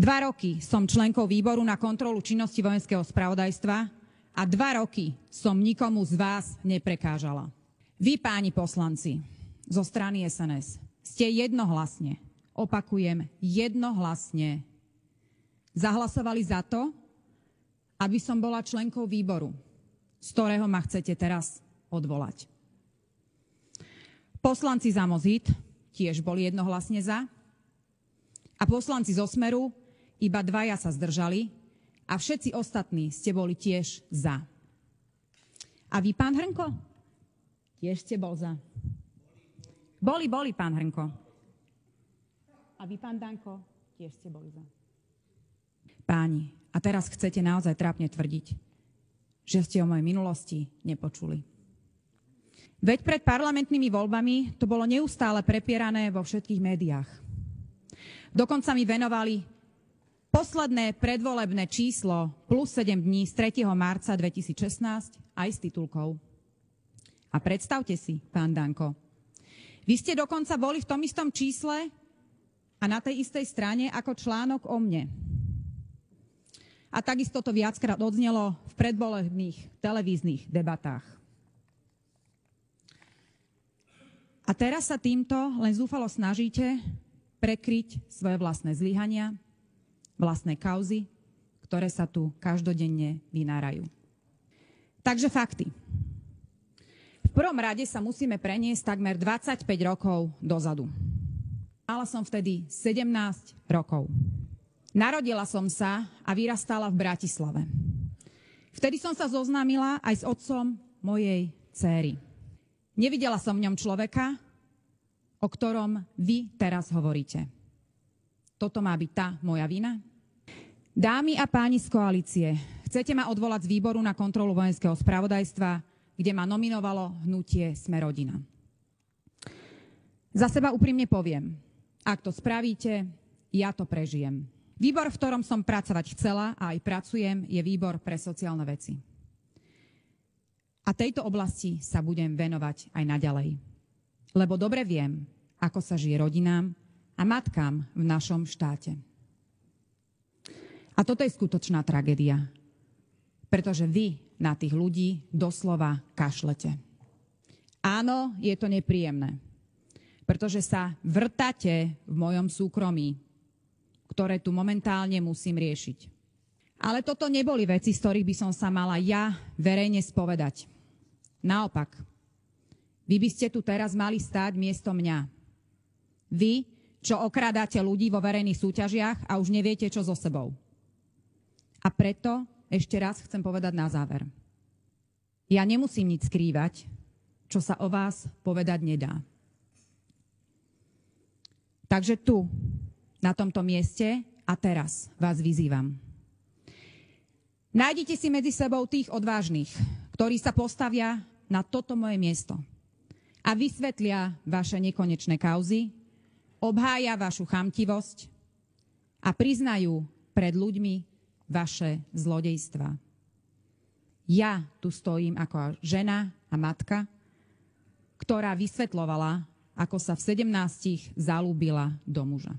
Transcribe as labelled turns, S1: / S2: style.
S1: Dva roky som členkou výboru na kontrolu činnosti vojenského spravodajstva a dva roky som nikomu z vás neprekážala. Vy, páni poslanci, zo strany SNS, ste jednohlasne, opakujem, jednohlasne zahlasovali za to, aby som bola členkou výboru, z ktorého ma chcete teraz odvolať. Poslanci za Mozit tiež boli jednohlasne za a poslanci zo Smeru iba dvaja sa zdržali a všetci ostatní ste boli tiež za. A vy, pán Hrnko? Tiež ste bol za. Boli, boli, pán Hrnko. A vy, pán Danko? Tiež ste boli za. Páni, a teraz chcete naozaj trápne tvrdiť, že ste o mojej minulosti nepočuli. Veď pred parlamentnými voľbami to bolo neustále prepierané vo všetkých médiách. Dokonca mi venovali posledné predvolebné číslo plus 7 dní z 3. marca 2016 aj s titulkou. A predstavte si, pán Danko, vy ste dokonca boli v tom istom čísle a na tej istej strane ako článok o mne. A takisto to viackrát odznelo v predvolebných televíznych debatách. A teraz sa týmto len zúfalo snažíte prekryť svoje vlastné zlyhania, vlastné kauzy, ktoré sa tu každodenne vynárajú. Takže fakty. V prvom rade sa musíme preniesť takmer 25 rokov dozadu. Mala som vtedy 17 rokov. Narodila som sa a vyrastala v Bratislave. Vtedy som sa zoznámila aj s otcom mojej céry. Nevidela som v ňom človeka, o ktorom vy teraz hovoríte. Toto má byť tá moja vina? Dámy a páni z koalície, chcete ma odvolať z výboru na kontrolu vojenského spravodajstva, kde ma nominovalo hnutie Smerodina. Za seba úprimne poviem, ak to spravíte, ja to prežijem. Výbor, v ktorom som pracovať chcela a aj pracujem, je výbor pre sociálne veci. A tejto oblasti sa budem venovať aj naďalej. Lebo dobre viem, ako sa žije rodinám a matkám v našom štáte. A toto je skutočná tragédia, pretože vy na tých ľudí doslova kašlete. Áno, je to nepríjemné, pretože sa vrtate v mojom súkromí, ktoré tu momentálne musím riešiť. Ale toto neboli veci, z ktorých by som sa mala ja verejne spovedať. Naopak, vy by ste tu teraz mali stáť miesto mňa. Vy, čo okrádáte ľudí vo verejných súťažiach a už neviete, čo so sebou. A preto ešte raz chcem povedať na záver. Ja nemusím nič skrývať, čo sa o vás povedať nedá. Takže tu, na tomto mieste a teraz vás vyzývam. Nájdite si medzi sebou tých odvážnych, ktorí sa postavia na toto moje miesto a vysvetlia vaše nekonečné kauzy, obhája vašu chamtivosť a priznajú pred ľuďmi vaše zlodejstva. Ja tu stojím ako žena a matka, ktorá vysvetlovala, ako sa v 17 zalúbila do muža.